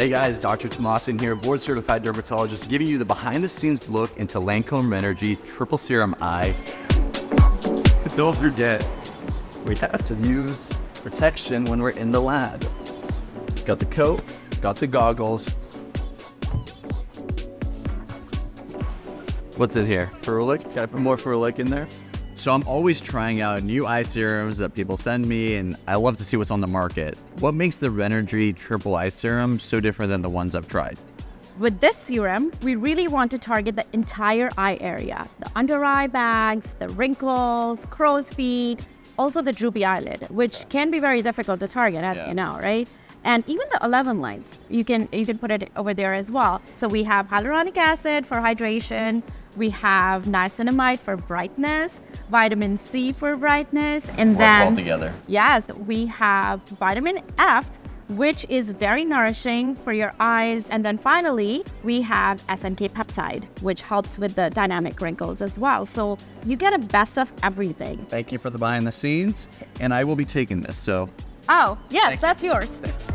Hey guys, Dr. Tomassian here, board certified dermatologist, giving you the behind the scenes look into Lancome Rénergie Triple Serum Eye. Don't forget, we have to use protection when we're in the lab. Got the coat, got the goggles. What's in here? Ferulic? Gotta put more Ferulic in there? So I'm always trying out new eye serums that people send me, and I love to see what's on the market. What makes the Rénergie Triple Eye Serum so different than the ones I've tried? With this serum, we really want to target the entire eye area. The under eye bags, the wrinkles, crow's feet, also the droopy eyelid, which can be very difficult to target, as Yeah. you know, right? And even the 11 lines, you can you can put it over there as well. So we have hyaluronic acid for hydration, we have niacinamide for brightness, vitamin C for brightness, and then together. Yes, we have vitamin F, which is very nourishing for your eyes. And then finally, we have SNK peptide, which helps with the dynamic wrinkles as well. So you get a best of everything. Thank you for the behind the scenes, and I will be taking this, so Oh, yes, Thank you. that's yours.